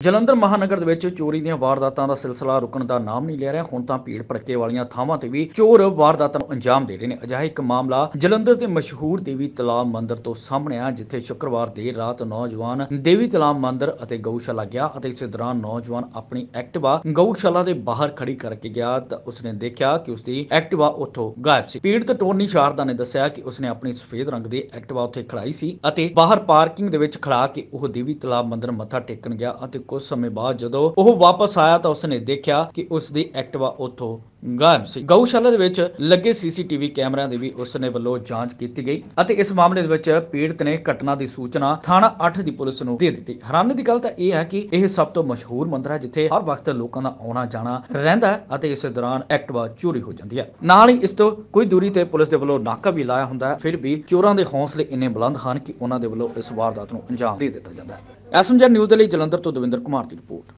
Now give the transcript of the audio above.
ਜਲੰਧਰ ਮਹਾਨਗਰ ਦੇ ਵਿੱਚ ਚੋਰੀ ਦੀਆਂ ਵਾਰਦਾਤਾਂ ਦਾ ਸਿਲਸਿਲਾ ਰੁਕਣ ਦਾ ਨਾਮ ਨਹੀਂ ਲੈ ਰਿਹਾ। ਹੁਣ ਤਾਂ ਭੀੜ ਭੜਕੇ ਵਾਲੀਆਂ ਥਾਵਾਂ ਤੇ ਵੀ ਚੋਰ ਵਾਰਦਾਤਾਂ ਨੂੰ ਅੰਜਾਮ ਦੇ ਰਹੇ ਨੇ। ਅਜਿਹਾ ਇੱਕ ਮਾਮਲਾ ਜਲੰਧਰ ਦੇ ਮਸ਼ਹੂਰ ਦੇਵੀ ਤਲਾਬ ਮੰਦਿਰ ਤੋਂ ਸਾਹਮਣੇ ਆ ਜਿੱਥੇ ਸ਼ੁੱਕਰਵਾਰ ਦੇਰ ਰਾਤ ਨੌਜਵਾਨ ਦੇਵੀ ਤਲਾਬ ਮੰਦਿਰ ਅਤੇ ਗਊਸ਼ਾਲਾ ਗਿਆ ਅਤੇ ਇਸੇ ਦੌਰਾਨ ਨੌਜਵਾਨ ਆਪਣੀ ਐਕਟਿਵਾ ਗਊਸ਼ਾਲਾ ਦੇ ਬਾਹਰ ਖੜੀ ਕਰਕੇ ਗਿਆ ਤਾਂ ਉਸਨੇ ਦੇਖਿਆ ਕਿ ਉਸਦੀ ਐਕਟਿਵਾ ਉੱਥੋਂ ਗਾਇਬ ਸੀ। ਪੀੜਤ ਟੋਨੀ ਸ਼ਾਰਦਾ ਨੇ ਦੱਸਿਆ ਕਿ ਉਸਨੇ ਆਪਣੀ ਸਫੇਦ ਰੰਗ ਦੀ ਐਕਟਿਵਾ ਉੱਥੇ ਖੜਾਈ ਸੀ ਅਤੇ ਬਾਹਰ ਪਾਰਕਿੰਗ ਦੇ ਵਿੱਚ ਖੜਾ ਕੇ ਉਹ ਦੇਵੀ ਤਲਾਬ ਮੰਦਿਰ ਮੱਥਾ ਟੇਕਣ ਗਿਆ ਅਤੇ ਕੁਝ ਸਮੇਂ ਬਾਅਦ ਜਦੋਂ ਉਹ ਵਾਪਸ ਆਇਆ ਤਾਂ ਉਸਨੇ ਦੇਖਿਆ ਕਿ ਉਸ ਦੀ ਐਕਟਿਵਾ ਉੱਥੋਂ ਗਾਇਬ ਸੀ। ਗਊਸ਼ਾਲਾ ਦੇ ਵਿੱਚ ਲੱਗੇ ਸੀਸੀਟੀਵੀ ਕੈਮਰਿਆਂ ਦੀ ਵੀ ਉਸਨੇ ਵੱਲੋਂ ਜਾਂਚ ਕੀਤੀ ਗਈ ਅਤੇ ਇਸ ਮਾਮਲੇ ਦੇ ਵਿੱਚ ਪੀੜਤ ਨੇ ਘਟਨਾ ਦੀ ਸੂਚਨਾ ਥਾਣਾ 8 ਦੀ ਪੁਲਿਸ ਨੂੰ ਦੇ ਦਿੱਤੀ। ਹੈਰਾਨੀ ਦੀ ਗੱਲ ਤਾਂ ਇਹ ਹੈ ਕਿ ਇਹ ਸਭ ਤੋਂ ਮਸ਼ਹੂਰ ਮੰਦਿਰ ਹੈ ਜਿੱਥੇ ਹਰ ਵਕਤ ਲੋਕਾਂ ਦਾ ਆਉਣਾ ਜਾਣਾ ਰਹਿੰਦਾ ਹੈ ਅਤੇ ਇਸੇ ਦੌਰਾਨ ਐਕਟਿਵਾ ਚੋਰੀ ਹੋ ਜਾਂਦੀ ਹੈ। ਨਾਲ ਹੀ ਇਸ ਤੋਂ ਕੋਈ ਦੂਰੀ ਤੇ ਪੁਲਿਸ ਦੇ ਵੱਲੋਂ ਨਾਕਾ ਵੀ ਲਾਇਆ ਹੁੰਦਾ ਹੈ। ਫਿਰ ਵੀ ਚੋਰਾਂ ਦੇ ਹੌਸਲੇ ਇੰਨੇ ਬੁਲੰਦ ਹਨ ਕਿ ਉਹਨਾਂ ਦੇ ਵੱਲੋਂ ਇਸ ਵਾਰਦਾਤ ਨੂੰ ਅੰਜਾਮ ਦੇ ਦਿੱਤਾ ਜਾਂਦਾ ਹੈ। ਐਸਐਮਜੀ ਨਿਊਜ਼ ਦੇ ਲਈ ਜਲੰਧਰ ਤੋਂ ਦਵਿੰਦਰ ਕੁਮਾਰ ਦੀ ਰਿਪੋਰਟ।